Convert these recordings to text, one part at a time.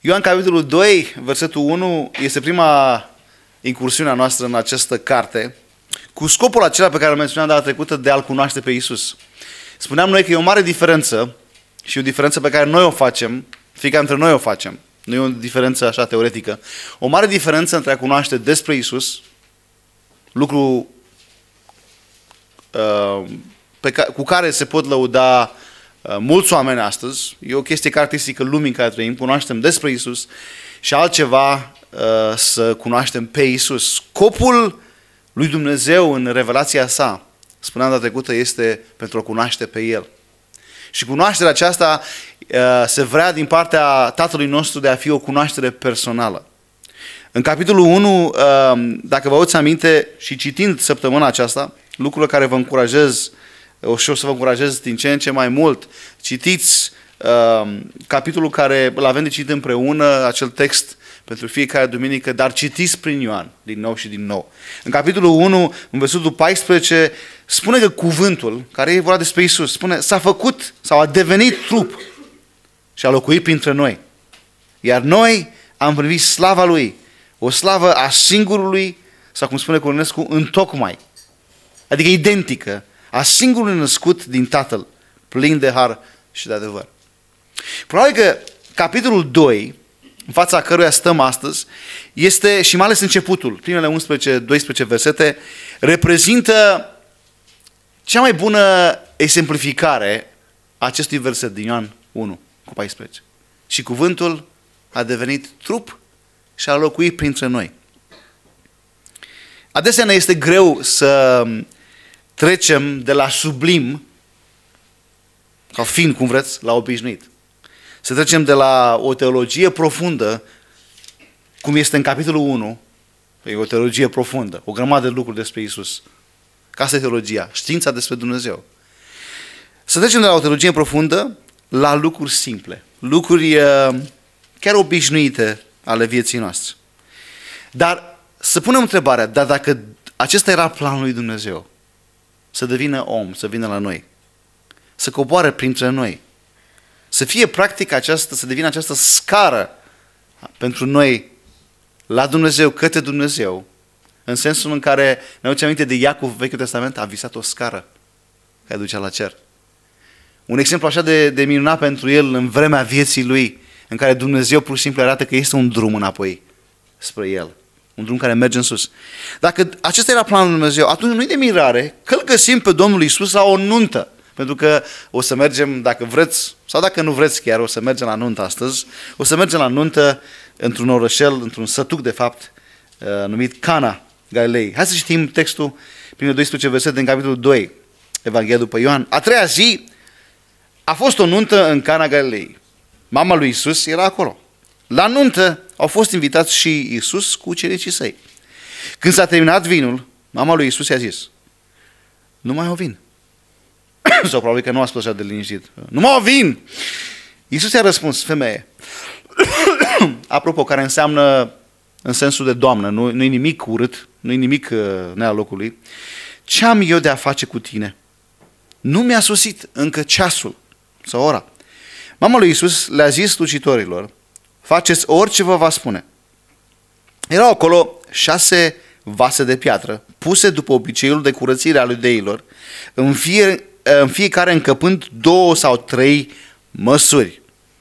Ioan capitolul 2, versetul 1, este prima incursiune a noastră în această carte, cu scopul acela pe care îl menționam data trecută de a-L cunoaște pe Isus. Spuneam noi că e o mare diferență și o diferență pe care noi o facem, fiecare dintre noi o facem, nu e o diferență așa teoretică, o mare diferență între a cunoaște despre Isus, lucru uh, pe ca, cu care se pot lăuda uh, mulți oameni astăzi, e o chestie caracteristică lumii în care trăim, cunoaștem despre Isus și altceva uh, să cunoaștem pe Isus. Scopul lui Dumnezeu în revelația sa, spuneam data trecută, este pentru a cunoaște pe El. Și cunoașterea aceasta uh, se vrea din partea Tatălui nostru de a fi o cunoaștere personală. În capitolul 1, uh, dacă vă aduți aminte și citind săptămâna aceasta, lucrurile care vă încurajez, o și o să vă încurajez din ce în ce mai mult, citiți uh, capitolul care îl avem de citit împreună, acel text pentru fiecare duminică, dar citiți prin Ioan din nou și din nou. În capitolul 1, în versetul 14, spune că cuvântul, care e vorba despre Isus, spune, s-a făcut sau a devenit trup și a locuit printre noi. Iar noi am privit slava Lui, o slavă a singurului, sau cum spune Cornescu, întocmai. Adică identică, a singurului născut din Tatăl, plin de har și de adevăr. Probabil că capitolul 2 în fața căruia stăm astăzi, este, și mai ales începutul, primele 11-12 versete, reprezintă cea mai bună exemplificare a acestui verset din Ioan 1 cu 14. Și cuvântul a devenit trup și a locuit printre noi. Adesea ne este greu să trecem de la sublim, sau fin, cum vreți, la obișnuit să trecem de la o teologie profundă, cum este în capitolul 1, e o teologie profundă, o grămadă de lucruri despre Isus. Ca asta e teologia, știința despre Dumnezeu. Să trecem de la o teologie profundă la lucruri simple, lucruri uh, chiar obișnuite ale vieții noastre. Dar să punem întrebarea, dar dacă acesta era planul lui Dumnezeu, să devină om, să vină la noi, să coboare printre noi, să fie practic această, să devină această scară pentru noi la Dumnezeu, către Dumnezeu, în sensul în care ne aduce aminte de Iacov, Vechiul Testament, a visat o scară care ducea la cer. Un exemplu așa de, de minunat pentru el în vremea vieții lui, în care Dumnezeu pur și simplu arată că este un drum înapoi spre el. Un drum care merge în sus. Dacă acesta era planul lui Dumnezeu, atunci nu-i de mirare că îl găsim pe Domnul Isus la o nuntă. Pentru că o să mergem, dacă vreți, sau dacă nu vreți chiar, o să mergem la nuntă astăzi, o să mergem la nuntă într-un orășel, într-un sătuc de fapt, uh, numit Cana Galilei. Hai să citim textul, primele 12 versete din capitolul 2, Evanghelia după Ioan. A treia zi a fost o nuntă în Cana Galilei. Mama lui Isus era acolo. La nuntă au fost invitați și Isus cu ucenicii săi. Când s-a terminat vinul, mama lui Isus i-a zis, nu mai au vin. Sau probabil că nu a spus așa de liniștit. Nu mă vin! Iisus i-a răspuns, femeie. Apropo, care înseamnă în sensul de doamnă, nu, nu e nimic urât, nu e nimic uh, nea locului. Ce am eu de a face cu tine? Nu mi-a sosit încă ceasul sau ora. Mama lui Iisus le-a zis slucitorilor, faceți orice vă va spune. Erau acolo șase vase de piatră, puse după obiceiul de curățire al iudeilor, în, fie, în fiecare încăpând două sau trei măsuri.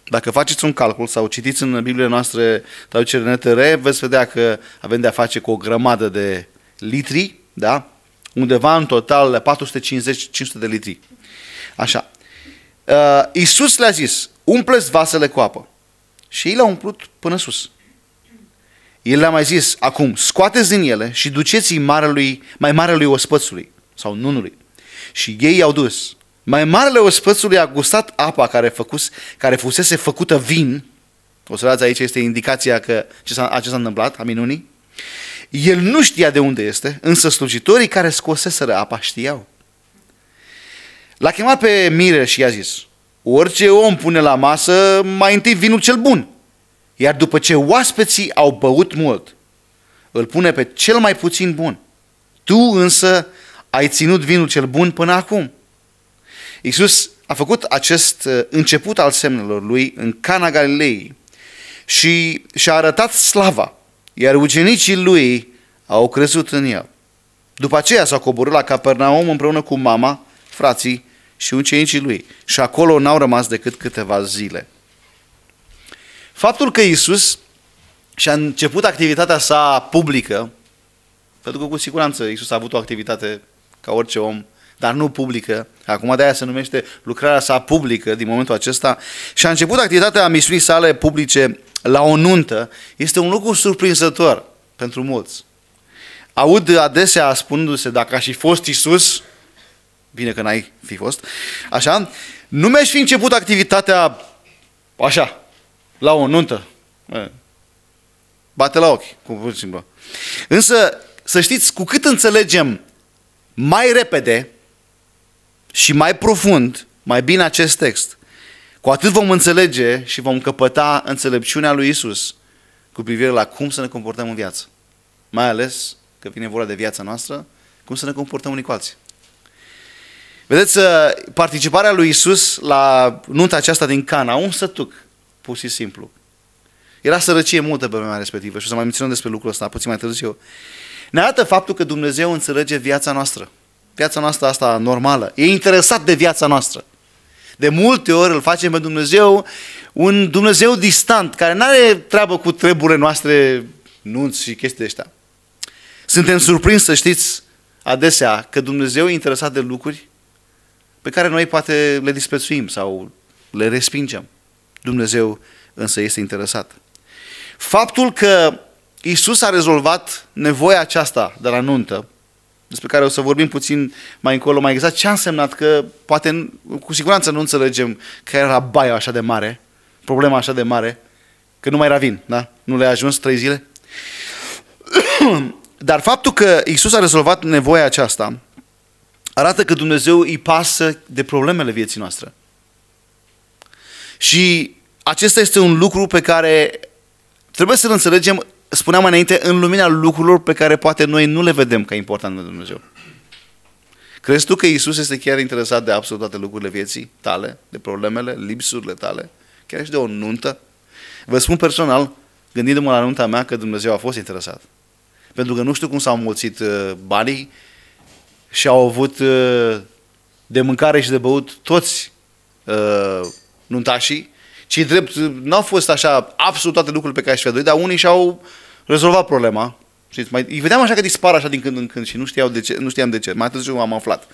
Dacă faceți un calcul sau citiți în Biblia noastră traducere NTR, veți vedea că avem de a face cu o grămadă de litri, da? undeva în total 450-500 de litri. Așa. Uh, Iisus le-a zis, umpleți vasele cu apă. Și ei le-au umplut până sus. El le-a mai zis, acum, scoateți din ele și duceți-i marelui, mai marelui ospățului sau nunului. Și ei i-au dus. Mai marele ospățului a gustat apa care, făcus, care fusese făcută vin. O să vedeți aici este indicația că ce s-a, ce s-a întâmplat, a minunii. El nu știa de unde este, însă slujitorii care scoseseră apa știau. L-a chemat pe Mire și i-a zis, orice om pune la masă mai întâi vinul cel bun, iar după ce oaspeții au băut mult, îl pune pe cel mai puțin bun. Tu însă ai ținut vinul cel bun până acum. Iisus a făcut acest uh, început al semnelor lui în Cana Galilei și și-a arătat slava, iar ucenicii lui au crezut în el. După aceea s-a coborât la Capernaum împreună cu mama, frații și ucenicii lui. Și acolo n-au rămas decât câteva zile. Faptul că Isus și-a început activitatea sa publică, pentru că cu siguranță Isus a avut o activitate ca orice om, dar nu publică. Acum de aia se numește lucrarea sa publică din momentul acesta. Și a început activitatea misiunii sale publice la o nuntă. Este un lucru surprinzător pentru mulți. Aud adesea spunându-se, dacă aș fi fost Isus, bine că n-ai fi fost, așa, nu mi-aș fi început activitatea așa, la o nuntă. Bate la ochi, cu pur și simplu. Însă, să știți, cu cât înțelegem mai repede și mai profund, mai bine acest text, cu atât vom înțelege și vom căpăta înțelepciunea lui Isus cu privire la cum să ne comportăm în viață. Mai ales că vine vorba de viața noastră, cum să ne comportăm unii cu alții. Vedeți, uh, participarea lui Isus la nunta aceasta din Cana, un sătuc, pur și simplu. Era sărăcie multă pe vremea respectivă și o să mai menționăm despre lucrul ăsta puțin mai târziu. Ne arată faptul că Dumnezeu înțelege viața noastră. Viața noastră asta normală. E interesat de viața noastră. De multe ori îl facem pe Dumnezeu un Dumnezeu distant, care nu are treabă cu treburile noastre, nunți și chestii de ăștia. Suntem surprinși să știți adesea că Dumnezeu e interesat de lucruri pe care noi poate le disprețuim sau le respingem. Dumnezeu însă este interesat. Faptul că Isus a rezolvat nevoia aceasta de la nuntă, despre care o să vorbim puțin mai încolo, mai exact ce a însemnat că poate cu siguranță nu înțelegem că era baia așa de mare, problema așa de mare, că nu mai era vin, da? Nu le-a ajuns trei zile? Dar faptul că Isus a rezolvat nevoia aceasta arată că Dumnezeu îi pasă de problemele vieții noastre. Și acesta este un lucru pe care trebuie să-l înțelegem, spuneam mai înainte, în lumina lucrurilor pe care poate noi nu le vedem ca importante de Dumnezeu. Crezi tu că Isus este chiar interesat de absolut toate lucrurile vieții tale, de problemele, lipsurile tale, chiar și de o nuntă? Vă spun personal, gândindu-mă la nunta mea, că Dumnezeu a fost interesat. Pentru că nu știu cum s-au mulțit uh, banii și au avut uh, de mâncare și de băut toți uh, nuntașii, ci drept, n-au fost așa absolut toate lucrurile pe care și-au dorit, dar unii și-au rezolvat problema. Știți, mai, îi vedeam așa că dispar așa din când în când și nu, știau de ce, nu știam de ce. Mai târziu am aflat.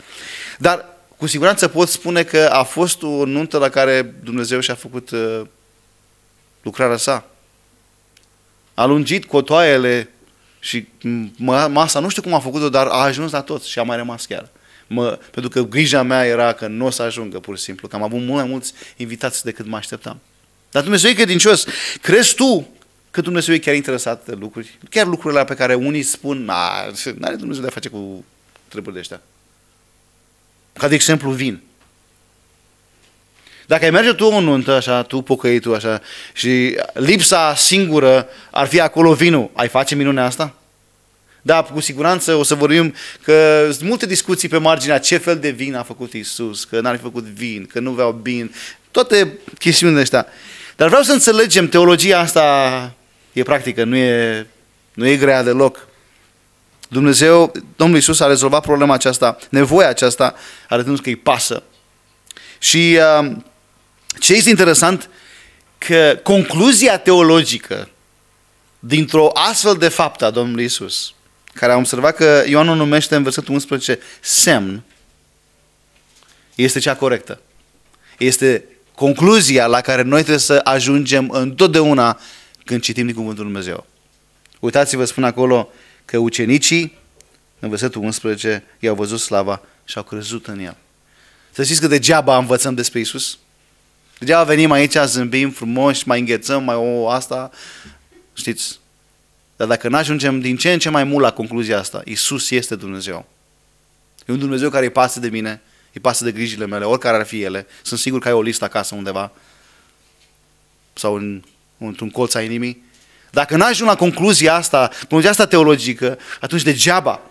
Dar cu siguranță pot spune că a fost o nuntă la care Dumnezeu și-a făcut uh, lucrarea sa. A lungit cotoaiele și masa, nu știu cum a făcut-o, dar a ajuns la toți și a mai rămas chiar. Mă, pentru că grija mea era că nu o să ajungă, pur și simplu, că am avut mult mai mulți invitați decât mă așteptam. Dar Dumnezeu e credincios. Crezi tu că Dumnezeu e chiar interesat de lucruri? Chiar lucrurile pe care unii spun, nu are Dumnezeu de a face cu treburile ăștia. Ca de exemplu vin. Dacă ai merge tu în nuntă, așa, tu pocăitul, așa, și lipsa singură ar fi acolo vinul, ai face minunea asta? Da, cu siguranță o să vorbim că sunt multe discuții pe marginea ce fel de vin a făcut Isus, că n-ar fi făcut vin, că nuveau bin, toate chestiunile astea. Dar vreau să înțelegem, teologia asta e practică, nu e, nu e grea deloc. Dumnezeu, Domnul Isus a rezolvat problema aceasta, nevoia aceasta, arătând că îi pasă. Și uh, ce este interesant, că concluzia teologică dintr-o astfel de faptă a Domnului Isus, care am observat că Ioan o numește în versetul 11 semn, este cea corectă. Este concluzia la care noi trebuie să ajungem întotdeauna când citim din Cuvântul Lui Dumnezeu. Uitați-vă, spun acolo că ucenicii, în versetul 11, i-au văzut slava și au crezut în El. Să știți că degeaba învățăm despre Isus. Degeaba venim aici, zâmbim frumos, mai înghețăm, mai o asta. Știți? Dar dacă nu ajungem din ce în ce mai mult la concluzia asta, Isus este Dumnezeu. E un Dumnezeu care îi pasă de mine, îi pasă de grijile mele, oricare ar fi ele. Sunt sigur că ai o listă acasă undeva sau în, într-un colț a inimii. Dacă nu ajung la concluzia asta, concluzia asta teologică, atunci degeaba.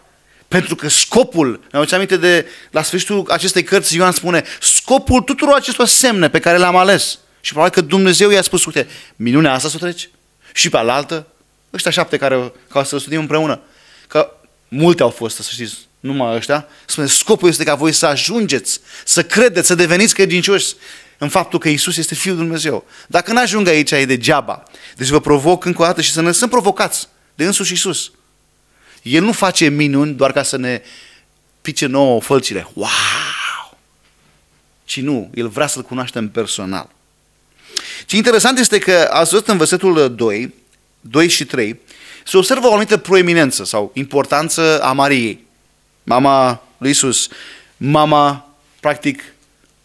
Pentru că scopul, ne aduce aminte de, la sfârșitul acestei cărți, Ioan spune, scopul tuturor acestor semne pe care le-am ales, Și probabil că Dumnezeu i-a spus, uite, minunea asta să o treci și pe alaltă, ăștia șapte care ca să studiem împreună. Că multe au fost, să știți, numai ăștia. Spune, scopul este ca voi să ajungeți, să credeți, să deveniți credincioși în faptul că Isus este Fiul Dumnezeu. Dacă nu ajung aici, e degeaba. Deci vă provoc încă o dată și să ne sunt provocați de însuși Isus. El nu face minuni doar ca să ne pice nouă fălcile. Wow! Și nu, El vrea să-L cunoaștem personal. Ce interesant este că ați văzut în versetul 2, 2 și 3, se observă o anumită proeminență sau importanță a Mariei. Mama lui Isus, mama, practic,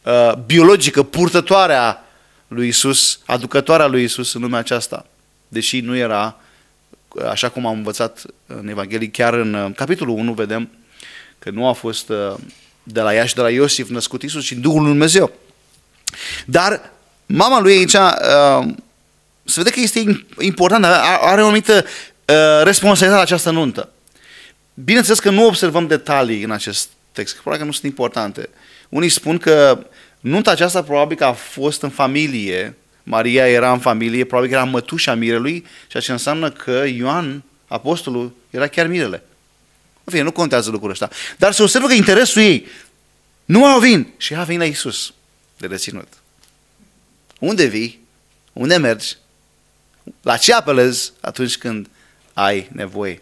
uh, biologică, purtătoarea lui Isus, aducătoarea lui Isus în lumea aceasta, deși nu era, așa cum am învățat în Evanghelie, chiar în uh, capitolul 1 vedem că nu a fost uh, de la ea și de la Iosif născut Isus, ci Duhul lui Dumnezeu. Dar mama lui aici, se vede că este important, are o anumită responsabilitate la această nuntă. Bineînțeles că nu observăm detalii în acest text, că probabil că nu sunt importante. Unii spun că nunta aceasta probabil că a fost în familie, Maria era în familie, probabil că era mătușa mirelui, ceea ce înseamnă că Ioan, apostolul, era chiar mirele. În fine, nu contează lucrul ăsta. Dar se observă că interesul ei nu au vin și ea vin la Isus de reținut. Unde vii? Unde mergi? La ce apelezi atunci când ai nevoie?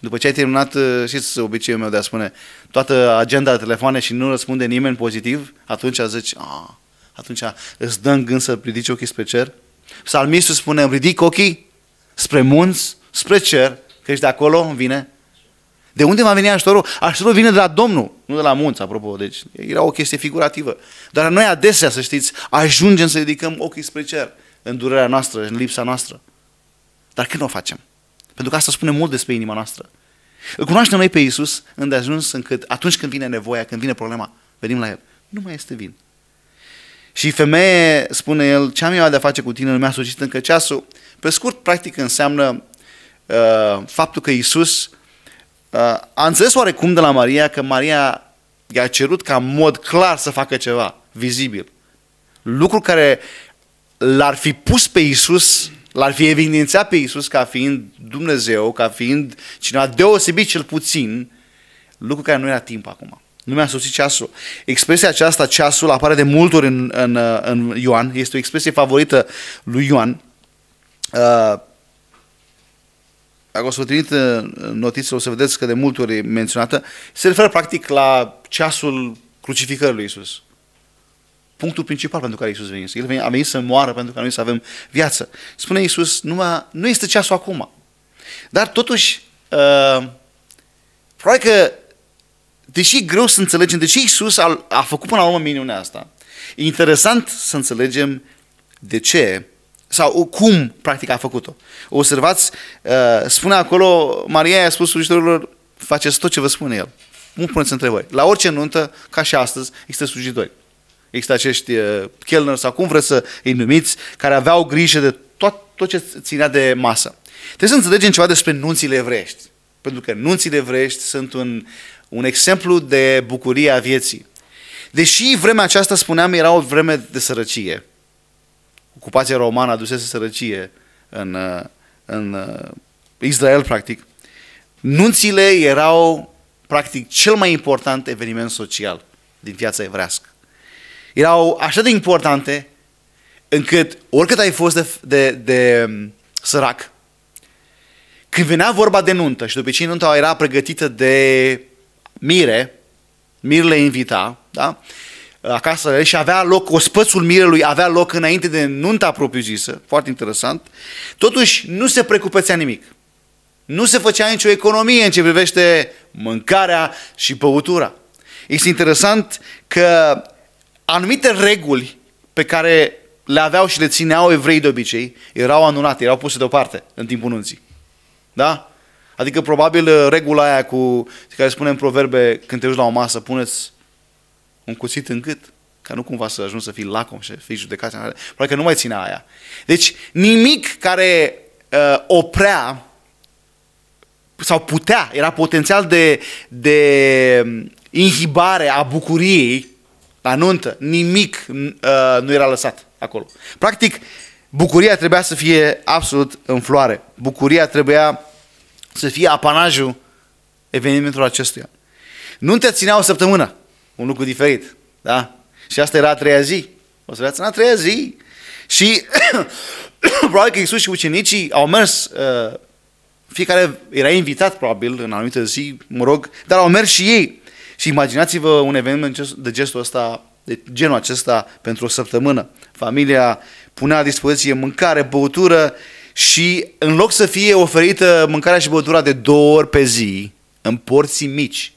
După ce ai terminat, uh, știți obiceiul meu de a spune, toată agenda de telefoane și nu răspunde nimeni pozitiv, atunci zici, a, atunci îți dă în gând să ridici ochii spre cer. Psalmistul spune, îmi ridic ochii spre munți, spre cer, că ești de acolo, îmi vine. De unde va veni ajutorul? Ajutorul vine de la Domnul, nu de la munți, apropo, deci era o chestie figurativă. Dar noi adesea, să știți, ajungem să ridicăm ochii spre cer, în durerea noastră, în lipsa noastră. Dar când o facem? Pentru că asta spune mult despre inima noastră. Îl cunoaștem noi pe Iisus îndeajuns încât atunci când vine nevoia, când vine problema, venim la El. Nu mai este vin. Și femeie, spune el, ce am eu de a face cu tine, nu mi-a sucit încă ceasul. Pe scurt, practic înseamnă uh, faptul că Iisus uh, a înțeles oarecum de la Maria că Maria i-a cerut ca în mod clar să facă ceva, vizibil. Lucru care l-ar fi pus pe Iisus L-ar fi evidențiat pe Iisus ca fiind Dumnezeu, ca fiind cineva deosebit cel puțin, lucru care nu era timp acum. Nu mi-a sosit ceasul. Expresia aceasta, ceasul, apare de multe ori în, în, în Ioan. Este o expresie favorită lui Ioan. Uh, dacă o să vă trimit notițele, o să vedeți că de multe ori e menționată. Se referă practic la ceasul crucificării lui Isus punctul principal pentru care Isus a venit. El a venit să moară pentru că noi să avem viață. Spune Isus, numai, nu este ceasul acum. Dar totuși, uh, probabil că, deși e greu să înțelegem, deși Isus a, a făcut până la urmă minunea asta, e interesant să înțelegem de ce sau cum practic a făcut-o. Observați, uh, spune acolo, Maria i-a spus slujitorilor, faceți tot ce vă spune el. Nu puneți întrebări. La orice nuntă, ca și astăzi, există slujitori. Există acești uh, chelner sau cum vreți să îi numiți, care aveau grijă de tot, tot ce ținea de masă. Trebuie să înțelegem ceva despre nunțile evreiești. Pentru că nunțile evreiești sunt un, un exemplu de bucurie a vieții. Deși vremea aceasta, spuneam, era o vreme de sărăcie. Ocupația romană adusese sărăcie în, uh, în uh, Israel, practic. Nunțile erau, practic, cel mai important eveniment social din viața evrească erau așa de importante încât oricât ai fost de, de, de um, sărac, când venea vorba de nuntă și de obicei nunta era pregătită de mire, mirele invita, da? acasă și avea loc, ospățul mirelui avea loc înainte de nunta propriu-zisă, foarte interesant, totuși nu se precupețea nimic. Nu se făcea nicio economie în ce privește mâncarea și băutura. Este interesant că anumite reguli pe care le aveau și le țineau evrei de obicei, erau anulate, erau puse deoparte în timpul nunții. Da? Adică probabil uh, regula aia cu care spune în proverbe când te duci la o masă, puneți un cuțit în gât, ca nu cumva să ajungi să fii lacom și să fii judecat. Probabil că nu mai ținea aia. Deci nimic care uh, oprea sau putea, era potențial de, de inhibare a bucuriei la nuntă, nimic uh, nu era lăsat acolo. Practic, bucuria trebuia să fie absolut în floare. Bucuria trebuia să fie apanajul evenimentului acestuia. Nu te ținea o săptămână, un lucru diferit, da? Și asta era a treia zi. O să în a treia zi. Și probabil că Iisus și ucenicii au mers, uh, fiecare era invitat probabil în anumită zi, mă rog, dar au mers și ei. Și imaginați-vă un eveniment de gestul ăsta, de genul acesta pentru o săptămână. Familia punea la dispoziție mâncare, băutură și în loc să fie oferită mâncarea și băutura de două ori pe zi, în porții mici,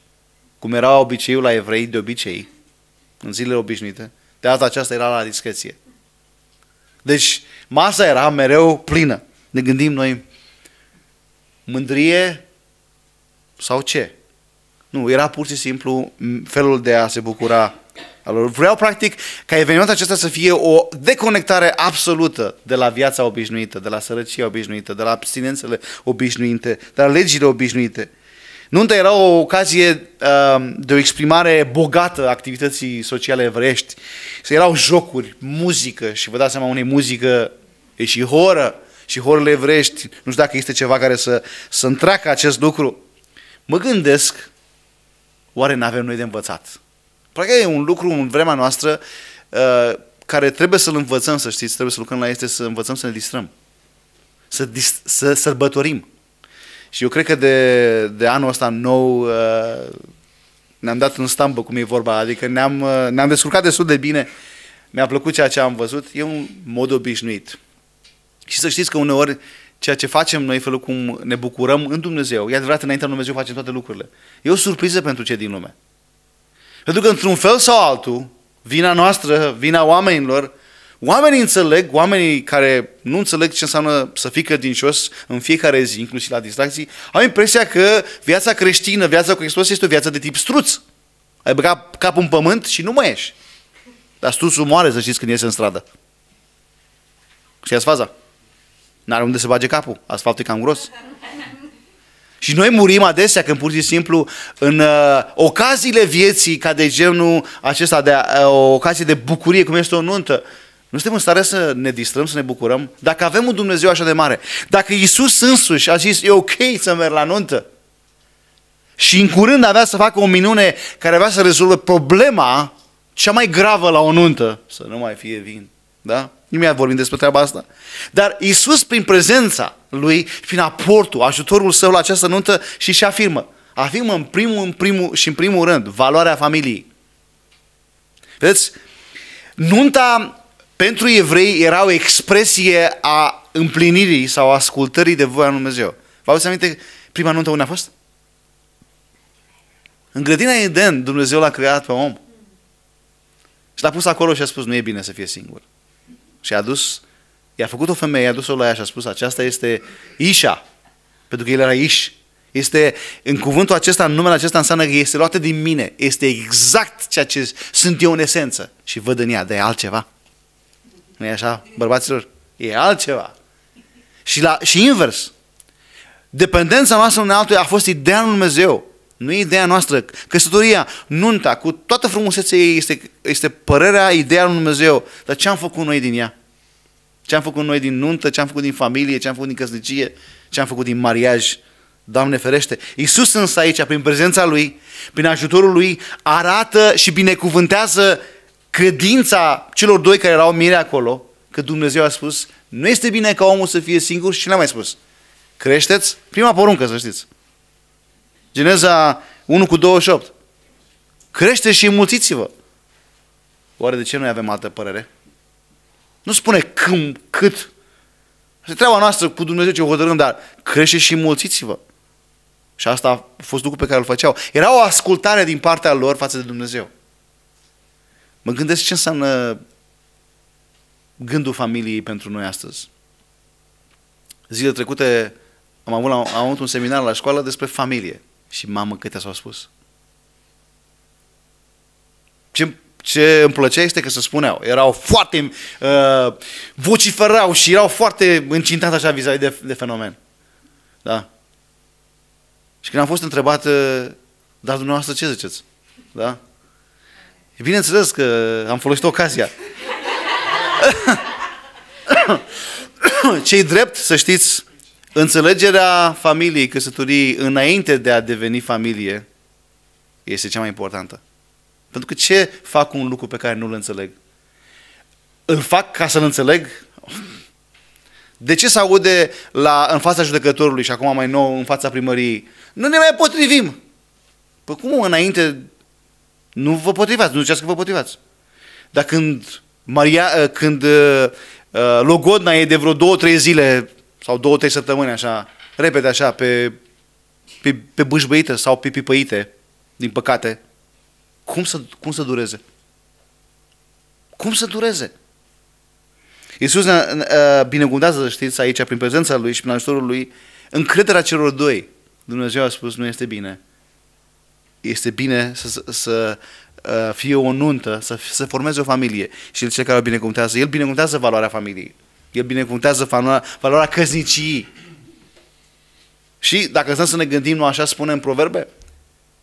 cum era obiceiul la evrei de obicei, în zilele obișnuite, de data aceasta era la discreție. Deci masa era mereu plină. Ne gândim noi, mândrie sau ce? Nu, era pur și simplu felul de a se bucura alor. Vreau practic ca evenimentul acesta să fie o deconectare absolută de la viața obișnuită, de la sărăcia obișnuită, de la abstinențele obișnuite, de la legile obișnuite. Nunta era o ocazie uh, de o exprimare bogată a activității sociale evreiești. Să erau jocuri, muzică și vă dați seama unei muzică e și horă și horurile evreiești. Nu știu dacă este ceva care să, să întreacă acest lucru. Mă gândesc, oare nu avem noi de învățat? Practic e un lucru în vremea noastră uh, care trebuie să-l învățăm, să știți, trebuie să lucrăm la este să învățăm să ne distrăm. Să, dis- să sărbătorim. Și eu cred că de, de anul ăsta nou uh, ne-am dat în stambă, cum e vorba, adică ne-am, uh, ne-am descurcat destul de bine. Mi-a plăcut ceea ce am văzut. E un mod obișnuit. Și să știți că uneori ceea ce facem noi, felul cum ne bucurăm în Dumnezeu, e adevărat, înaintea lui Dumnezeu facem toate lucrurile. E o surpriză pentru cei din lume. Pentru că într-un fel sau altul, vina noastră, vina oamenilor, Oamenii înțeleg, oamenii care nu înțeleg ce înseamnă să fii credincios în fiecare zi, inclusiv la distracții, au impresia că viața creștină, viața cu Hristos este o viață de tip struț. Ai băgat capul în pământ și nu mai ești. Dar struțul moare, să știți, când iese în stradă. Știați faza? N-are unde să bage capul. Asfaltul e cam gros. Și noi murim adesea când pur și simplu în uh, ocaziile vieții, ca de genul acesta, de uh, o ocazie de bucurie, cum este o nuntă, nu suntem în stare să ne distrăm, să ne bucurăm? Dacă avem un Dumnezeu așa de mare, dacă Iisus însuși a zis, e ok să merg la nuntă, și în curând avea să facă o minune care avea să rezolve problema cea mai gravă la o nuntă, să nu mai fie vin. Da? Nimeni a vorbit despre treaba asta. Dar Iisus, prin prezența Lui, prin aportul, ajutorul Său la această nuntă și și afirmă. Afirmă în primul, în primul și în primul rând valoarea familiei. Vedeți? Nunta pentru evrei era o expresie a împlinirii sau ascultării de voia lui Dumnezeu. Vă aduceți aminte prima nuntă unde a fost? În grădina Eden, Dumnezeu l-a creat pe om. Și l-a pus acolo și a spus, nu e bine să fie singur. Și a dus, i-a făcut o femeie, a dus-o la ea și a spus, aceasta este Ișa, pentru că el era Iș. Este, în cuvântul acesta, în numele acesta înseamnă că este luată din mine. Este exact ceea ce sunt eu în esență. Și văd în ea, de altceva. Nu e așa, bărbaților? E altceva. Și, la, și invers. Dependența noastră în altul a fost ideea lui Dumnezeu. Nu e ideea noastră. Căsătoria, nunta, cu toată frumusețea ei, este, este părerea, ideea lui Dumnezeu. Dar ce am făcut noi din ea? Ce am făcut noi din nuntă, ce am făcut din familie, ce am făcut din căsnicie, ce am făcut din mariaj? Doamne ferește. Iisus însă aici, prin prezența Lui, prin ajutorul Lui, arată și binecuvântează credința celor doi care erau mire acolo, că Dumnezeu a spus, nu este bine ca omul să fie singur și ce le-a mai spus? Creșteți? Prima poruncă, să știți. Geneza 1 cu 28. Creșteți și înmulțiți-vă. Oare de ce noi avem altă părere? Nu spune când, cât. Este treaba noastră cu Dumnezeu ce hotărâm, dar crește și înmulțiți-vă. Și asta a fost lucru pe care îl făceau. Era o ascultare din partea lor față de Dumnezeu. Mă gândesc ce înseamnă gândul familiei pentru noi astăzi. Zile trecute am avut, am avut un seminar la școală despre familie și mamă câte s-au spus. Ce, ce îmi plăcea este că se spuneau. Erau foarte, uh, vociferau și erau foarte încintate așa vis de, de fenomen. Da? Și când am fost întrebat, dar dumneavoastră ce ziceți? Da? E bineînțeles că am folosit ocazia. Cei drept, să știți, înțelegerea familiei, căsătoriei, înainte de a deveni familie, este cea mai importantă. Pentru că ce fac un lucru pe care nu-l înțeleg? Îl fac ca să-l înțeleg? De ce se aude la, în fața judecătorului și acum mai nou în fața primăriei? Nu ne mai potrivim. Păi cum înainte nu vă potrivați, nu ziceați că vă potrivați. Dar când, Maria, ă, când uh, Logodna e de vreo două, trei zile sau două, trei săptămâni așa, repede așa, pe, pe, pe bâșbăită sau pe pipăite, din păcate, cum să, cum să dureze? Cum să dureze? Iisus ne binecuvântează, să știți, aici, prin prezența Lui și prin ajutorul Lui, încrederea celor doi. Dumnezeu a spus, nu este bine. Este bine să, să, să fie o nuntă, să, să formeze o familie. Și El cel care o binecuvântează, El binecuvântează valoarea familiei. El binecuvântează valoarea, valoarea căsnicii. Și dacă stăm să ne gândim, nu așa spune în proverbe?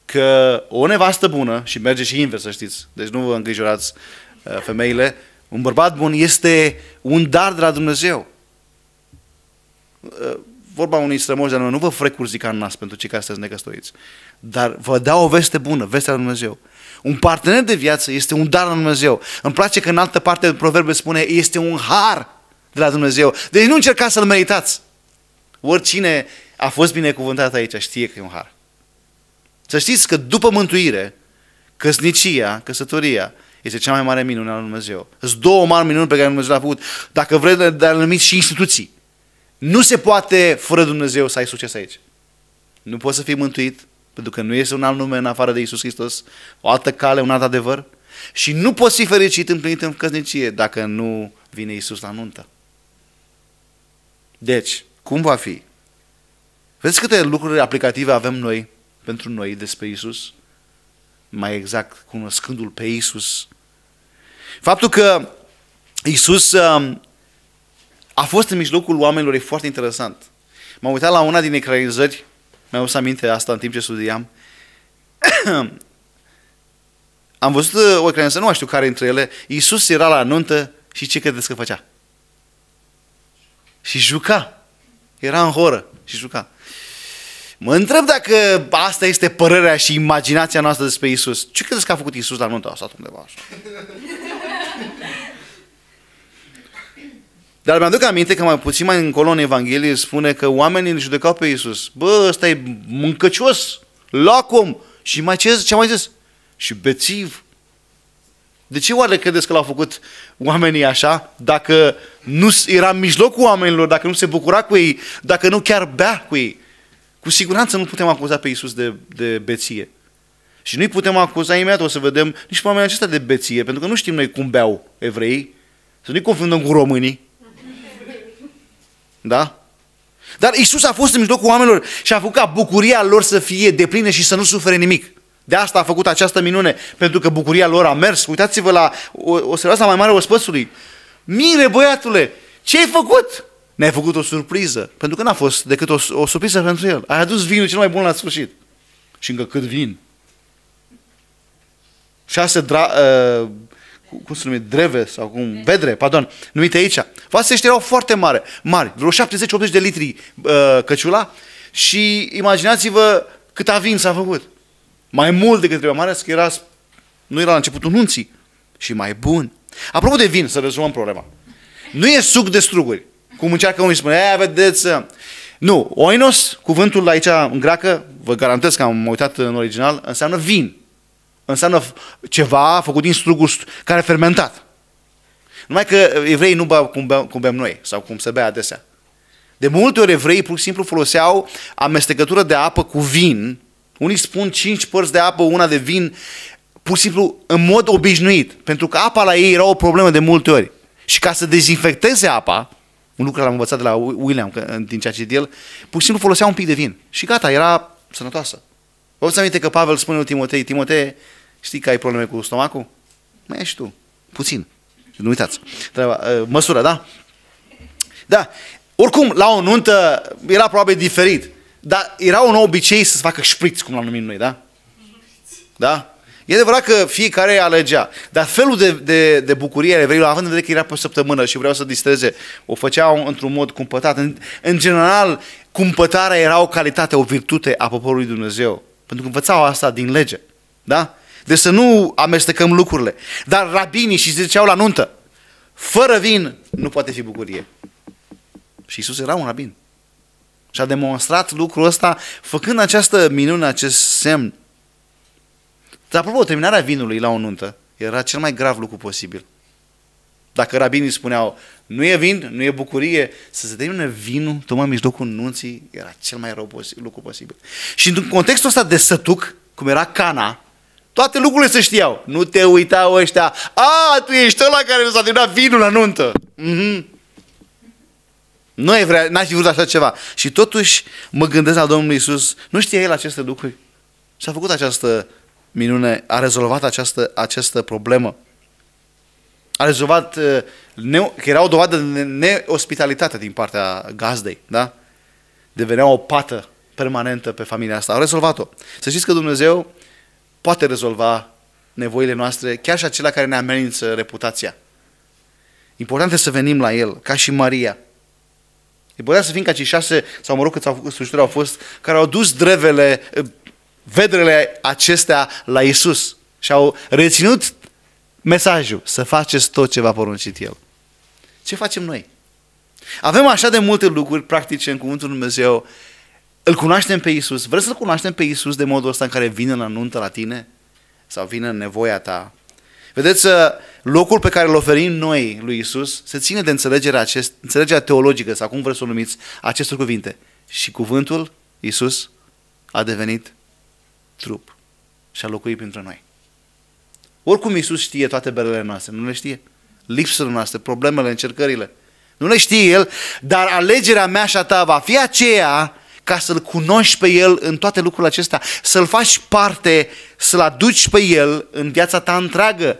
Că o nevastă bună, și merge și invers, să știți, deci nu vă îngrijorați femeile, un bărbat bun este un dar de la Dumnezeu. Uh, vorba unui strămoși de nu vă frecurzi ca în nas pentru cei care sunteți necăsătoriți, dar vă dau o veste bună, vestea la Dumnezeu. Un partener de viață este un dar la Dumnezeu. Îmi place că în altă parte de proverbe spune este un har de la Dumnezeu. Deci nu încercați să-l meritați. Oricine a fost binecuvântat aici știe că e un har. Să știți că după mântuire, căsnicia, căsătoria, este cea mai mare minune a lui Dumnezeu. Sunt două mari minuni pe care Dumnezeu le-a făcut. Dacă vreți, de a numiți și instituții. Nu se poate, fără Dumnezeu, să ai succes aici. Nu poți să fii mântuit, pentru că nu este un alt nume în afară de Isus Hristos, o altă cale, un alt adevăr. Și nu poți fi fericit împlinit în căsnicie dacă nu vine Isus la nuntă. Deci, cum va fi? Vedeți câte lucruri aplicative avem noi pentru noi despre Isus? Mai exact, cunoscându-L pe Isus. Faptul că Isus um, a fost în mijlocul oamenilor e foarte interesant. M-am uitat la una din ecranizări, mi-am adus aminte asta în timp ce studiam. Am văzut uh, o ecranizare, nu mai știu care dintre ele, Iisus era la nuntă și ce credeți că făcea? Și juca. Era în horă și juca. Mă întreb dacă asta este părerea și imaginația noastră despre Isus. Ce credeți că a făcut Isus la nuntă? A stat undeva așa. Dar mi-aduc aminte că mai puțin mai încolo în Evanghelie spune că oamenii îl judecau pe Isus. Bă, ăsta e mâncăcios, lacom și mai ce, ce mai zis? Și bețiv. De ce oare credeți că l-au făcut oamenii așa dacă nu era în mijlocul oamenilor, dacă nu se bucura cu ei, dacă nu chiar bea cu ei? Cu siguranță nu putem acuza pe Isus de, de beție. Și nu-i putem acuza imediat, o să vedem, nici pe oamenii acesta de beție, pentru că nu știm noi cum beau evrei, să nu-i confundăm cu românii. Da? Dar Isus a fost în mijlocul oamenilor și a făcut ca bucuria lor să fie deplină și să nu sufere nimic. De asta a făcut această minune, pentru că bucuria lor a mers. Uitați-vă la o, o serioasă mai mare ospățului. Mire, băiatule, ce ai făcut? Ne-ai făcut o surpriză, pentru că n-a fost decât o, o surpriză pentru el. Ai adus vinul cel mai bun la sfârșit. Și încă cât vin? Șase dra, uh, cum se numește, dreve sau cum, vedre, pardon, numite aici. Vasele erau foarte mari, mari, vreo 70-80 de litri uh, căciula și imaginați-vă cât vin s-a făcut. Mai mult decât trebuie, mai ales că era, nu era la începutul nunții și mai bun. Apropo de vin, să rezolvăm problema. Nu e suc de struguri, cum încearcă unii spune, aia vedeți, nu, oinos, cuvântul aici în greacă, vă garantez că am uitat în original, înseamnă vin înseamnă ceva făcut din struguri care a fermentat. Numai că evreii nu beau cum, beau, cum bem noi sau cum se bea adesea. De multe ori evreii pur și simplu foloseau amestecătură de apă cu vin. Unii spun cinci părți de apă, una de vin, pur și simplu în mod obișnuit. Pentru că apa la ei era o problemă de multe ori. Și ca să dezinfecteze apa, un lucru l-am învățat de la William din ceea ce el, pur și simplu foloseau un pic de vin. Și gata, era sănătoasă. Vă aminte că Pavel spune lui Timotei, Timotei, Știi că ai probleme cu stomacul? Mai ești tu. Puțin. Nu uitați. Treaba, ă, măsură, da? Da. Oricum, la o nuntă era probabil diferit. Dar era un obicei să se facă șpriț, cum l-am numit noi, da? Da? E adevărat că fiecare alegea, dar felul de, de, de bucurie ale evreilor, având în vedere că era pe săptămână și vreau să distreze, o făceau într-un mod cumpătat. În, în general, cumpătarea era o calitate, o virtute a poporului Dumnezeu. Pentru că învățau asta din lege. Da? Deci să nu amestecăm lucrurile. Dar rabinii și ziceau la nuntă, fără vin nu poate fi bucurie. Și Isus era un rabin. Și a demonstrat lucrul ăsta făcând această minune, acest semn. Dar apropo, terminarea vinului la o nuntă era cel mai grav lucru posibil. Dacă rabinii spuneau, nu e vin, nu e bucurie, să se termine vinul tocmai în mijlocul nunții era cel mai rău lucru posibil. Și în contextul ăsta de sătuc, cum era Cana, toate lucrurile se știau. Nu te uita ăștia, a, tu ești ăla care s-a terminat vinul la nuntă. Mm-hmm. Nu e vrea, n-aș fi vrut așa ceva. Și totuși mă gândesc la Domnul Isus, nu știa el aceste lucruri. Și a făcut această minune, a rezolvat această, această problemă. A rezolvat, uh, că era o dovadă de neospitalitate din partea gazdei, da? Devenea o pată permanentă pe familia asta. A rezolvat-o. Să știți că Dumnezeu poate rezolva nevoile noastre, chiar și acelea care ne amenință reputația. Important este să venim la El, ca și Maria. E putea să fim ca cei șase, sau mă rog câți au, au fost, care au dus drevele, vedrele acestea la Isus și au reținut mesajul să faceți tot ce v-a poruncit El. Ce facem noi? Avem așa de multe lucruri practice în Cuvântul Lui Dumnezeu. Îl cunoaștem pe Isus. Vreți să-L cunoaștem pe Isus de modul ăsta în care vine la nuntă la tine? Sau vine în nevoia ta? Vedeți, locul pe care îl oferim noi lui Isus se ține de înțelegerea, acest, înțelegerea teologică, sau cum vreți să o numiți, acestor cuvinte. Și cuvântul, Isus, a devenit trup și a locuit printre noi. Oricum Isus știe toate berele noastre, nu le știe. Lipsurile noastre, problemele, încercările. Nu le știe El, dar alegerea mea și a ta va fi aceea ca să-L cunoști pe El în toate lucrurile acestea, să-L faci parte, să-L aduci pe El în viața ta întreagă.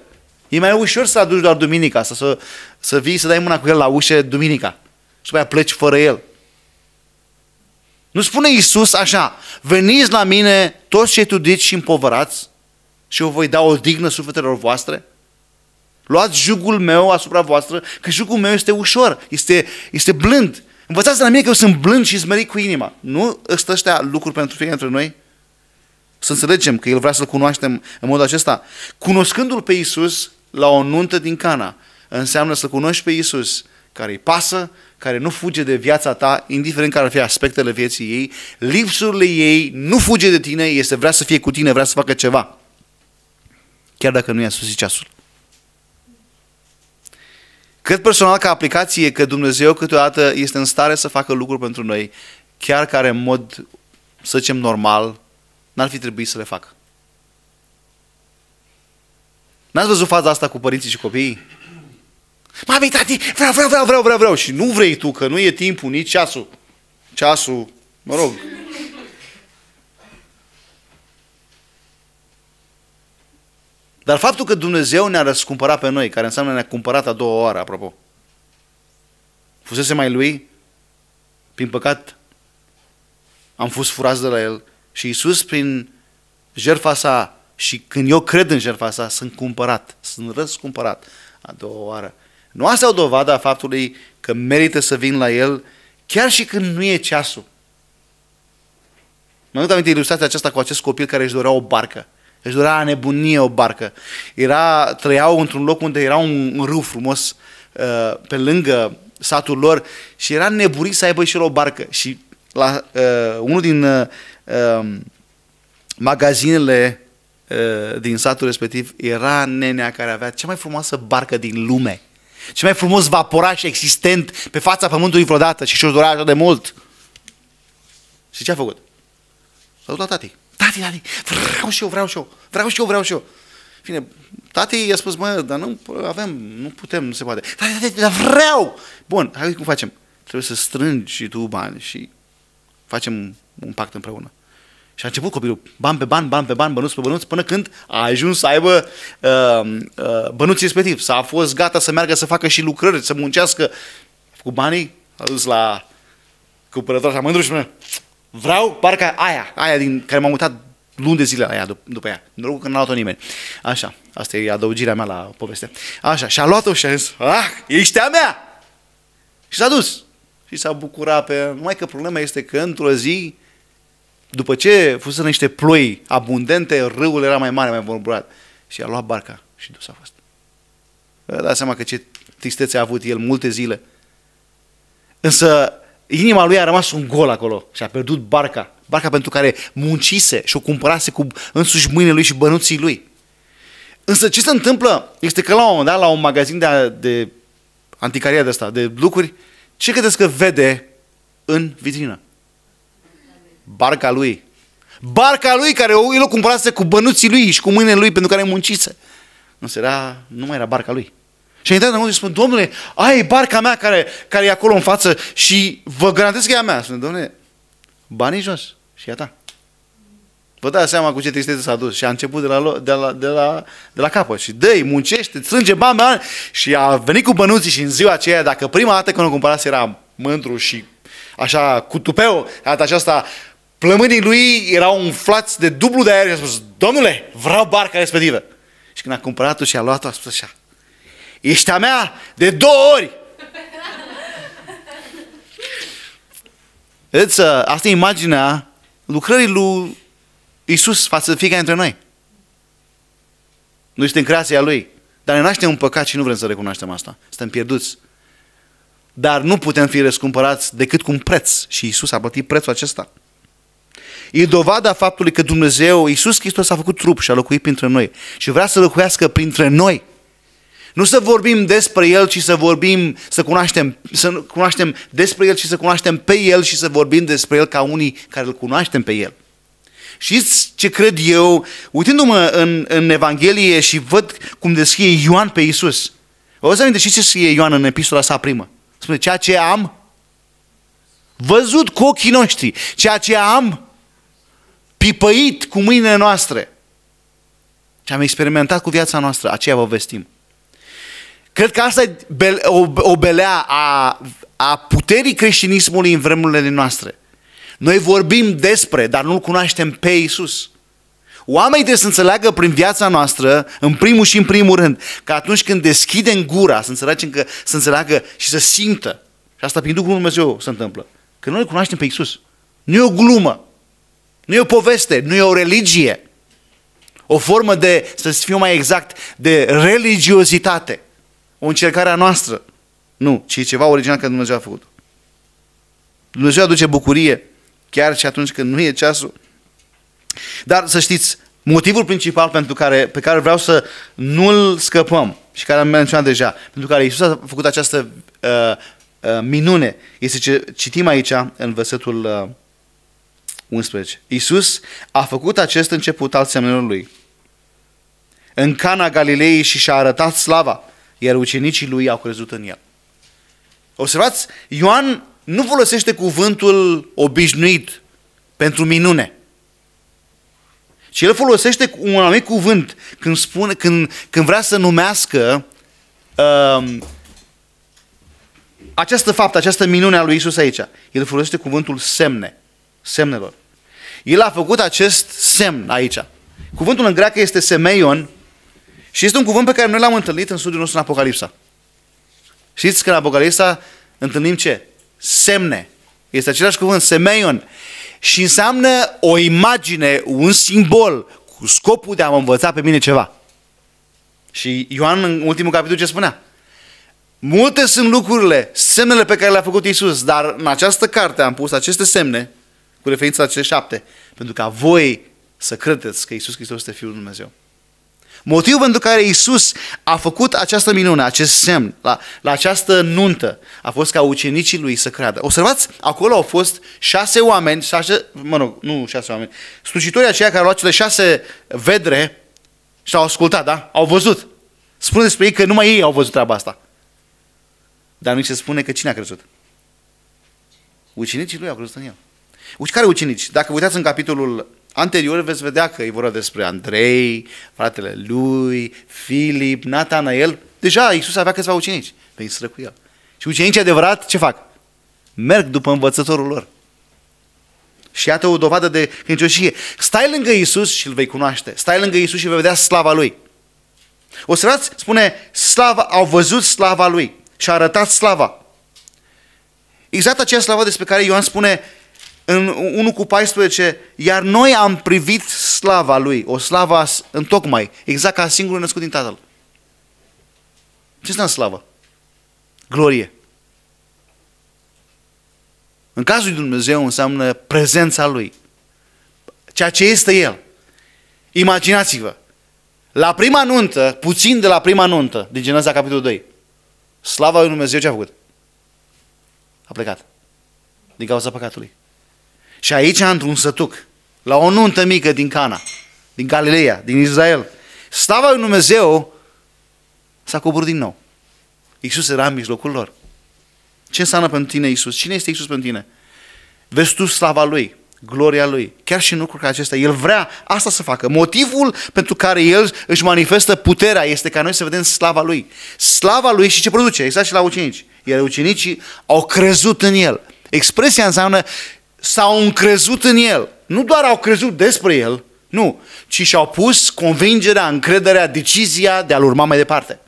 E mai ușor să aduci doar duminica, să, să, să vii să dai mâna cu El la ușă duminica și după pleci fără El. Nu spune Iisus așa, veniți la mine toți cei tudiți și împovărați și eu voi da o dignă sufletelor voastre? Luați jugul meu asupra voastră, că jugul meu este ușor, este, este blând. Învățați de la mine că eu sunt blând și smerit cu inima. Nu ăsta ăștia lucruri pentru fiecare dintre noi? Să înțelegem că El vrea să-L cunoaștem în modul acesta. Cunoscându-L pe Iisus la o nuntă din Cana, înseamnă să cunoști pe Iisus care îi pasă, care nu fuge de viața ta, indiferent care ar fi aspectele vieții ei, lipsurile ei, nu fuge de tine, este vrea să fie cu tine, vrea să facă ceva. Chiar dacă nu i-a susit ceasul. Cred personal că aplicație că Dumnezeu câteodată este în stare să facă lucruri pentru noi, chiar care în mod, să zicem, normal, n-ar fi trebuit să le facă. N-ați văzut faza asta cu părinții și copiii? Mami, tati, vreau, vreau, vreau, vreau, vreau, vreau. Și nu vrei tu, că nu e timpul, nici ceasul. Ceasul, mă rog. Dar faptul că Dumnezeu ne-a răscumpărat pe noi, care înseamnă ne-a cumpărat a doua oară, apropo, fusese mai lui, prin păcat, am fost furați de la el și Isus, prin jertfa sa, și când eu cred în jertfa sa, sunt cumpărat, sunt răscumpărat a doua oară. Nu asta e o dovadă a faptului că merită să vin la el chiar și când nu e ceasul. Mă aduc aminte ilustrația aceasta cu acest copil care își dorea o barcă. Își dorea nebunie o barcă. Era, trăiau într-un loc unde era un, un râu frumos uh, pe lângă satul lor și era neburit să aibă și el o barcă. Și la uh, unul din uh, um, magazinele uh, din satul respectiv era nenea care avea cea mai frumoasă barcă din lume. Cel mai frumos vaporaș existent pe fața pământului vreodată și și-o dorea așa de mult. Și ce a făcut? S-a dus la tati. Tati, tati, vreau și eu, vreau și eu, vreau și eu, vreau și eu. Fine, tati i-a spus, mă, dar nu avem, nu putem, nu se poate. Tati, tati, dar vreau! Bun, hai cum facem? Trebuie să strângi și tu bani și facem un pact împreună. Și a început copilul, bani pe bani, bani pe bani, bănuți pe bănuți, până când a ajuns să aibă uh, uh, bănuții respectiv. S-a fost gata să meargă să facă și lucrări, să muncească. Cu banii, a dus la cumpărător și a mândru și spune, vreau parca aia, aia din care m-am mutat luni de zile la ea, după ea. Norocul că n-a luat-o nimeni. Așa, asta e adăugirea mea la poveste. Așa, și a luat-o și a zis, ah, ești a mea! Și s-a dus. Și s-a bucurat pe... Numai că problema este că într-o zi, după ce fusese niște ploi abundente, râul era mai mare, mai vorburat. Și a luat barca și dus a fost. Vă dați seama că ce tristețe a avut el multe zile. Însă inima lui a rămas un gol acolo și a pierdut barca. Barca pentru care muncise și o cumpărase cu însuși mâinile lui și bănuții lui. Însă ce se întâmplă este că la un moment dat, la un magazin de, de anticaria de asta, de lucruri, ce credeți că vede în vitrină? Barca lui. Barca lui care el o cumpărase cu bănuții lui și cu mâinile lui pentru care muncise. Însă era, nu mai era barca lui. Și a intrat în și spune, domnule, aia e barca mea care, care e acolo în față și vă garantez că e a mea. Spune, domnule, banii jos și e a ta. Vă dați seama cu ce tristețe s-a dus și a început de la, de la, de la, de la capăt și dă muncește, strânge bani, bani și a venit cu bănuții și în ziua aceea, dacă prima dată când o cumpărase era mândru și așa cu tupeu, data aceasta plămânii lui erau umflați de dublu de aer și a spus, domnule, vreau barca respectivă. Și când a cumpărat-o și a luat-o, a spus așa, ești a mea de două ori. Vedeți, asta e imaginea lucrării lui Iisus față de fiecare dintre noi. Noi suntem creația Lui, dar ne naștem un păcat și nu vrem să recunoaștem asta. Suntem pierduți. Dar nu putem fi răscumpărați decât cu un preț. Și Iisus a plătit prețul acesta. E dovada faptului că Dumnezeu, Iisus Hristos a făcut trup și a locuit printre noi. Și vrea să locuiască printre noi. Nu să vorbim despre El, ci să vorbim, să cunoaștem, să cunoaștem despre El, ci să cunoaștem pe El și să vorbim despre El ca unii care îl cunoaștem pe El. Știți ce cred eu? Uitându-mă în, în Evanghelie și văd cum descrie Ioan pe Iisus. Vă să aminte, știți ce scrie Ioan în epistola sa primă? Spune, ceea ce am văzut cu ochii noștri, ceea ce am pipăit cu mâinile noastre, ce am experimentat cu viața noastră, aceea vă vestim. Cred că asta e o belea a, a puterii creștinismului în vremurile noastre. Noi vorbim despre, dar nu-L cunoaștem pe Iisus. Oamenii trebuie să înțeleagă prin viața noastră, în primul și în primul rând, că atunci când deschidem gura, să înțelegem că, să înțeleagă și să simtă, și asta prin Duhul Dumnezeu se întâmplă, că noi îl cunoaștem pe Iisus. Nu e o glumă, nu e o poveste, nu e o religie, o formă de, să fiu mai exact, de religiozitate, o încercare a noastră. Nu, ci e ceva original că Dumnezeu a făcut. Dumnezeu aduce bucurie chiar și atunci când nu e ceasul. Dar să știți, motivul principal pentru care, pe care vreau să nu-l scăpăm și care am menționat deja, pentru care Iisus a făcut această uh, uh, minune, este ce citim aici în versetul uh, 11. Iisus a făcut acest început al semnelor lui în Cana Galilei și și-a arătat slava, iar ucenicii lui au crezut în el. Observați, Ioan nu folosește cuvântul obișnuit pentru minune. Și el folosește un anumit cuvânt când, spune, când, când vrea să numească uh, această faptă, această minune a lui Isus aici. El folosește cuvântul semne, semnelor. El a făcut acest semn aici. Cuvântul în greacă este semeion și este un cuvânt pe care noi l-am întâlnit în studiul nostru în Apocalipsa. Știți că în Apocalipsa întâlnim ce? semne. Este același cuvânt, semeion. Și înseamnă o imagine, un simbol cu scopul de a mă învăța pe mine ceva. Și Ioan în ultimul capitol ce spunea? Multe sunt lucrurile, semnele pe care le-a făcut Isus, dar în această carte am pus aceste semne cu referință la cele șapte, pentru ca voi să credeți că Isus Hristos este Fiul lui Dumnezeu. Motivul pentru care Isus a făcut această minune, acest semn, la, la această nuntă, a fost ca ucenicii lui să creadă. Observați, acolo au fost șase oameni, șase, mă rog, nu șase oameni, slujitorii aceia care au luat cele șase vedre și au ascultat, da? Au văzut. Spune despre ei că numai ei au văzut treaba asta. Dar nu se spune că cine a crezut? Ucenicii lui au crezut în el. Care ucenici? Dacă vă uitați în capitolul anterior veți vedea că e vorba despre Andrei, fratele lui, Filip, Natanael. Deja Iisus avea câțiva ucenici, veniseră cu el. Și ucenicii adevărat ce fac? Merg după învățătorul lor. Și iată o dovadă de credincioșie. Stai lângă Isus și îl vei cunoaște. Stai lângă Isus și vei vedea slava Lui. O să spune, slava, au văzut slava Lui și a arătat slava. Exact aceea slavă despre care Ioan spune în 1 cu 14, iar noi am privit slava Lui, o slava în tocmai, exact ca singurul născut din Tatăl. Ce înseamnă slavă? Glorie. În cazul lui Dumnezeu înseamnă prezența Lui. Ceea ce este El. Imaginați-vă. La prima nuntă, puțin de la prima nuntă, din Geneza capitolul 2, slava lui Dumnezeu ce a făcut? A plecat. Din cauza păcatului. Și aici, într-un sătuc, la o nuntă mică din Cana, din Galileea, din Israel, slava lui Dumnezeu s-a coborât din nou. Iisus era în mijlocul lor. Ce înseamnă pentru tine Isus? Cine este Isus pentru tine? Vezi tu slava Lui, gloria Lui, chiar și în lucruri ca acestea. El vrea asta să facă. Motivul pentru care El își manifestă puterea este ca noi să vedem slava Lui. Slava Lui și ce produce? Exact și la ucenici. Iar ucenicii au crezut în El. Expresia înseamnă s-au încrezut în El. Nu doar au crezut despre El, nu, ci și-au pus convingerea, încrederea, decizia de a-L urma mai departe.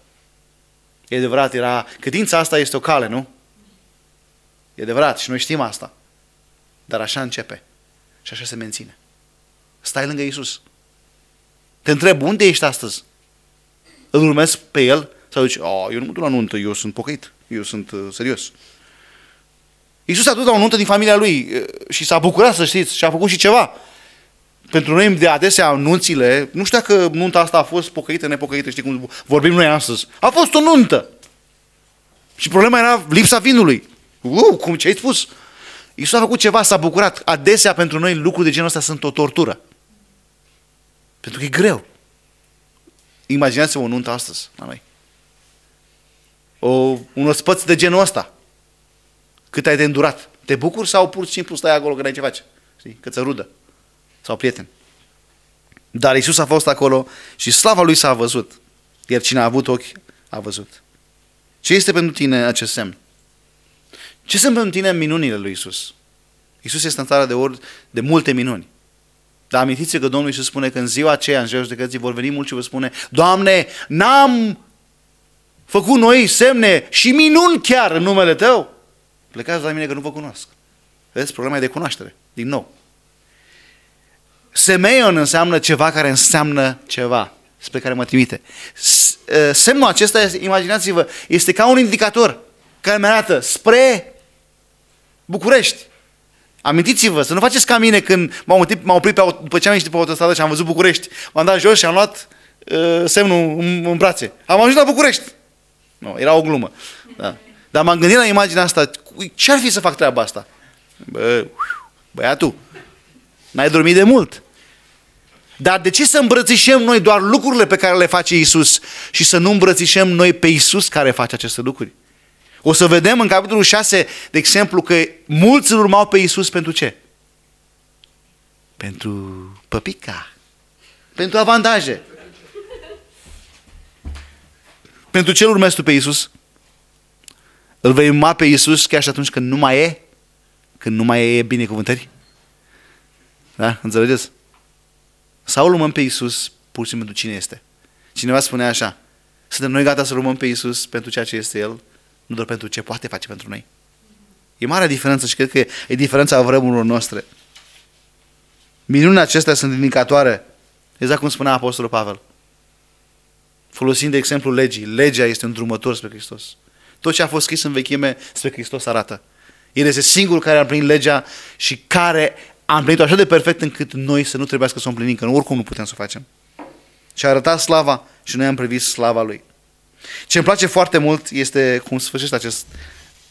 E adevărat, era, credința asta este o cale, nu? E adevărat și noi știm asta. Dar așa începe. Și așa se menține. Stai lângă Isus. Te întreb, unde ești astăzi? Îl urmezi pe El? Sau zici, oh, eu nu mă duc la nuntă, eu sunt pocăit, eu sunt uh, serios. Iisus a dus la o nuntă din familia lui uh, și s-a bucurat, să știți, și a făcut și ceva. Pentru noi, de adesea, nunțile, nu știu dacă nunta asta a fost pocăită, nepocăită, știi cum vorbim noi astăzi. A fost o nuntă. Și problema era lipsa vinului. Uh, cum ce ai spus? Iisus a făcut ceva, s-a bucurat. Adesea pentru noi lucruri de genul ăsta sunt o tortură. Pentru că e greu. Imaginați-vă o nuntă astăzi la noi. O, un ospăț de genul ăsta. Cât ai de îndurat? Te bucuri sau pur și simplu stai acolo că n-ai ce face? Știi? Că ți rudă. Sau prieten. Dar Isus a fost acolo și slava Lui s-a văzut. Iar cine a avut ochi, a văzut. Ce este pentru tine acest semn? Ce sunt pentru tine minunile lui Isus? Isus este în țara de, ori, de multe minuni. Dar amintiți că Domnul Iisus spune că în ziua aceea, în ziua judecății, vor veni mulți și vă spune, Doamne, n-am făcut noi semne și minuni chiar în numele Tău? Plecați la mine că nu vă cunosc. Vezi, problema e de cunoaștere, din nou. Semeion înseamnă ceva care înseamnă ceva, spre care mă trimite. Semnul acesta, imaginați-vă, este ca un indicator care mi arată spre București. Amintiți-vă, să nu faceți ca mine când m-am oprit, m-am oprit pe, după ce am ieșit pe autostradă și am văzut București. M-am dat jos și am luat uh, semnul în, în brațe. Am ajuns la București. Nu, era o glumă. Da. Dar m-am gândit la imaginea asta. Ce ar fi să fac treaba asta? Bă, băiatul, n-ai dormit de mult. Dar de ce să îmbrățișăm noi doar lucrurile pe care le face Isus și să nu îmbrățișăm noi pe Isus care face aceste lucruri? O să vedem în capitolul 6, de exemplu, că mulți îl urmau pe Isus pentru ce? Pentru păpica. Pentru avantaje. Pentru ce îl urmezi tu pe Isus? Îl vei urma pe Isus chiar și atunci când nu mai e? Când nu mai e binecuvântări? Da? Înțelegeți? Sau îl urmăm pe Isus pur și simplu cine este? Cineva spune așa, suntem noi gata să urmăm pe Isus pentru ceea ce este El, nu doar pentru ce poate face pentru noi. E mare diferență și cred că e diferența vremurilor noastre. Minunile acestea sunt indicatoare, exact cum spunea Apostolul Pavel. Folosind de exemplu legii. Legea este un drumător spre Hristos. Tot ce a fost scris în vechime spre Hristos arată. El este singurul care a împlinit legea și care a împlinit-o așa de perfect încât noi să nu trebuiască să o împlinim, că oricum nu putem să o facem. Și a arătat slava și noi am privit slava Lui. Ce îmi place foarte mult este cum sfârșește acest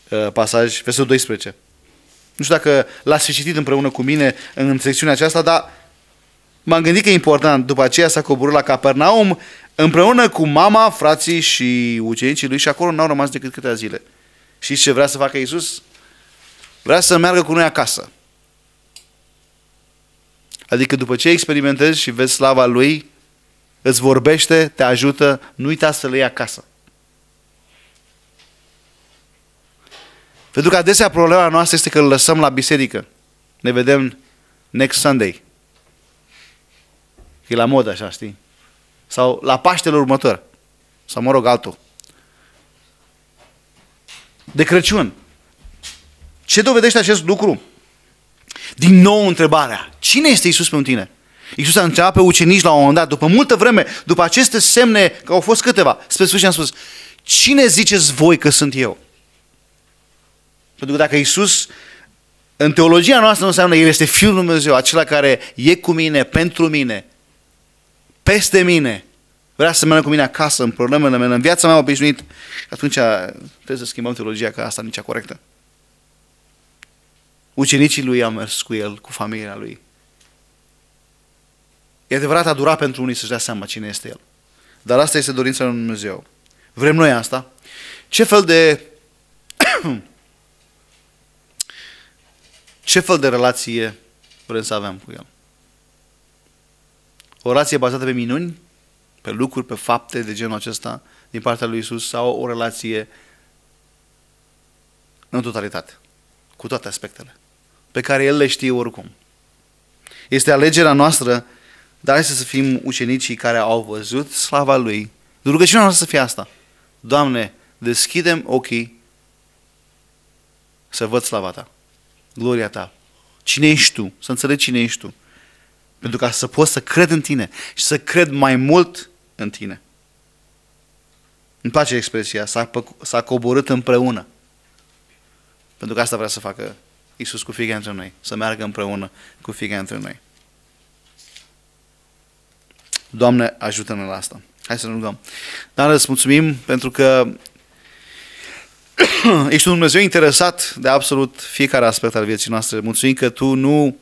uh, pasaj, versetul 12. Nu știu dacă l-ați citit împreună cu mine în secțiunea aceasta, dar m-am gândit că e important. După aceea s-a coborât la Capernaum împreună cu mama, frații și ucenicii lui și acolo n-au rămas decât câteva zile. Și ce vrea să facă Iisus? Vrea să meargă cu noi acasă. Adică după ce experimentezi și vezi slava Lui, îți vorbește, te ajută, nu uita să le iei acasă. Pentru că adesea problema noastră este că îl lăsăm la biserică. Ne vedem next Sunday. E la modă așa, știi? Sau la Paștele următor. Sau mă rog, altul. De Crăciun. Ce dovedește acest lucru? Din nou întrebarea. Cine este Isus pentru tine? Iisus a întrebat pe ucenici la un moment dat, după multă vreme, după aceste semne, că au fost câteva, spre sfârșit am spus, cine ziceți voi că sunt eu? Pentru că dacă Iisus, în teologia noastră nu înseamnă El este Fiul Lui Dumnezeu, acela care e cu mine, pentru mine, peste mine, vrea să meargă cu mine acasă, în problemele mele, în viața mea obișnuit, atunci trebuie să schimbăm teologia, că asta nici corectă. Ucenicii lui au mers cu el, cu familia lui. E adevărat, a durat pentru unii să-și dea seama cine este el. Dar asta este dorința lui Dumnezeu. Vrem noi asta? Ce fel de ce fel de relație vrem să avem cu el? O relație bazată pe minuni, pe lucruri, pe fapte de genul acesta din partea lui Isus sau o relație în totalitate, cu toate aspectele, pe care El le știe oricum. Este alegerea noastră, dar hai să fim ucenicii care au văzut slava Lui. De rugăciunea noastră să fie asta. Doamne, deschidem ochii să văd slava Ta, gloria Ta. Cine ești Tu? Să înțeleg cine ești Tu. Pentru ca să pot să cred în Tine și să cred mai mult în Tine. Îmi place expresia, s-a, s-a coborât împreună. Pentru că asta vrea să facă Iisus cu fiecare dintre noi, să meargă împreună cu fiecare dintre noi. Doamne, ajută-ne la asta. Hai să ne rugăm. Dar îți mulțumim pentru că ești un Dumnezeu interesat de absolut fiecare aspect al vieții noastre. Mulțumim că Tu nu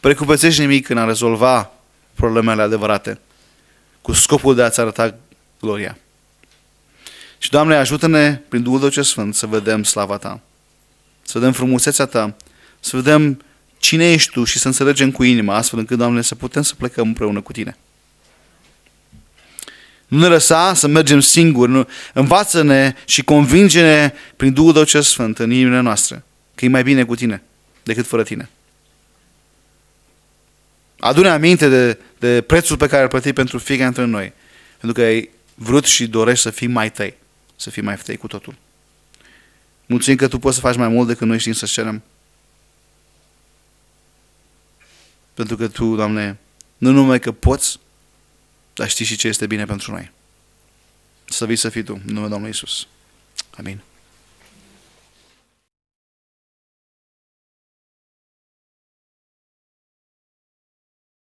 precupețești nimic în a rezolva problemele adevărate cu scopul de a-ți arăta gloria. Și, Doamne, ajută-ne prin Duhul Tău ce Sfânt să vedem slava Ta, să vedem frumusețea Ta, să vedem cine ești Tu și să înțelegem cu inima, astfel încât, Doamne, să putem să plecăm împreună cu Tine. Nu ne lăsa să mergem singuri, nu. învață-ne și convinge-ne prin Duhul Tău ce Sfânt în inimile noastre că e mai bine cu Tine decât fără Tine. Adune aminte de, de prețul pe care îl plăti pentru fiecare dintre noi. Pentru că ai vrut și dorești să fii mai tăi. Să fii mai tăi cu totul. Mulțumim că Tu poți să faci mai mult decât noi știm să cerem. Pentru că Tu, Doamne, nu numai că poți, dar știi și ce este bine pentru noi. Să vii să fii Tu, în numele Domnului Isus. Amin.